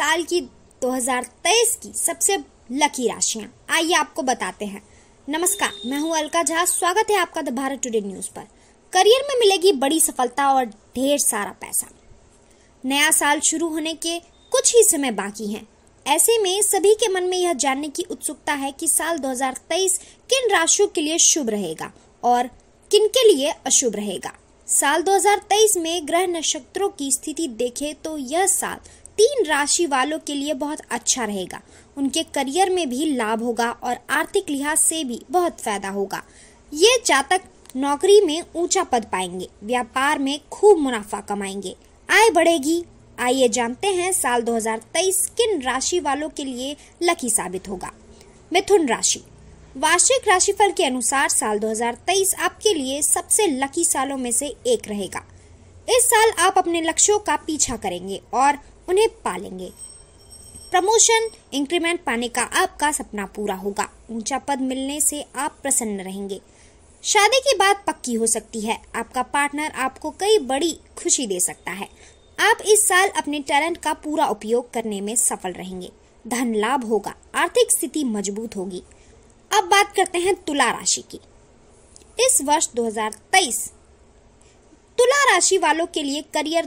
साल की 2023 की सबसे लकी राशियाँ। आइए आपको बताते हैं। नमस्कार, मैं हूँ अलका झा। स्वागत है आपका द भारत टुडे न्यूज़ पर। करियर में मिलेगी बड़ी सफलता और ढेर सारा पैसा। नया साल शुरू होने के कुछ ही समय बाकी हैं। ऐसे में सभी के मन में यह जानने की उत्सुकता है कि साल 2023 किन राशियों के लिए शुभ रहेगा और किन के लिए अशुभ रहेगा। साल 2023 में ग्रह नक्षत्रों की स्थिति देखें तो यह साल तीन राशि वालों के लिए बहुत अच्छा रहेगा। उनके करियर में भी लाभ होगा और आर्थिक लिहाज से भी बहुत फ़ायदा होगा। ये जातक नौकरी में ऊँचा पद पाएँगे, व्यापार में खूब मुनाफा कमाएँगे। आय बढ़ेगी। आइए जानते हैं साल 2023 किन राशि वालों के लिए लकी साबित होगा। मिथुन राशि। वार्षिक राशिफल के अनुसार साल 2023 आपके लिए सबसे लकी सालों में से एक रहेगा। इस साल आप अपने लक्ष्यों का पीछा करेंगे और उन्हें पालेंगे। प्रमोशन, इंक्रीमेंट पाने का आपका सपना पूरा होगा। ऊँचा पद मिलने से आप प्रसन्न रहेंगे। शादी की बात पक्की हो सकती है। आपका पार्टनर आपको कई बड़ी खुशी दे सकता है। आप इस साल अपने टैलेंट का पूरा उपयोग करने में सफल रहेंगे। धन लाभ होगा, आर्थिक स्थिति मज़बूत होगी। अब बात करते हैं तुला राशि की। इस वर्ष 2023 तुला राशि वालों के लिए करियर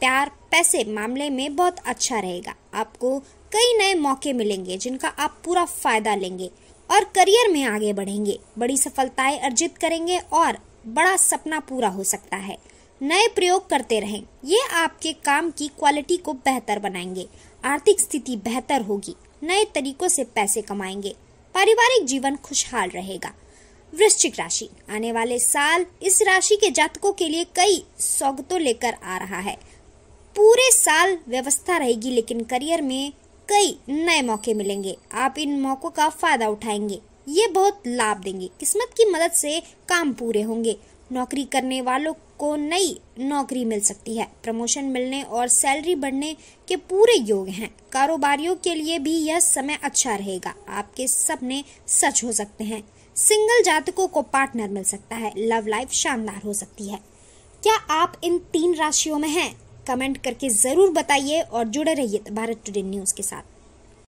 प्यार पैसे मामले में बहुत अच्छा रहेगा। आपको कई नए मौके मिलेंगे जिनका आप पूरा फ़ायदा लेंगे और करियर में आगे बढ़ेंगे। बड़ी सफलताएँ अर्जित करेंगे और बड़ा सपना पूरा हो सकता है। नए प्रयोग करते रहें। ये आपके काम की क्वालिटी को बेहतर बनाएँगे। आर्थिक स्थिति बेहतर होगी। नए तरीकों से पैसे कमाएँगे। पारिवारिक जीवन खुशहाल रहेगा। वृश्चिक राशि। आने वाले साल इस राशि के जातकों के लिए कई सौगतों लेकर आ रहा है। पूरे साल व्यवस्था रहेगी, लेकिन करियर में कई नए मौके मिलेंगे। आप इन मौकों का फ़ायदा उठाएँगे। ये बहुत लाभ देंगे। किस्मत की मदद से काम पूरे होंगे। नौकरी करने वालों को नई नौकरी मिल सकती है। प्रमोशन मिलने और सैलरी बढ़ने के पूरे योग हैं। कारोबारियों के लिए भी यह समय अच्छा रहेगा। आपके सपने सच हो सकते हैं। सिंगल जातकों को पार्टनर मिल सकता है। लव लाइफ शानदार हो सकती है। क्या आप इन तीन राशियों में हैं? कमेंट करके ज़रूर बताइए और जुड़े रहिए भारत टुडे न्यूज़ के साथ।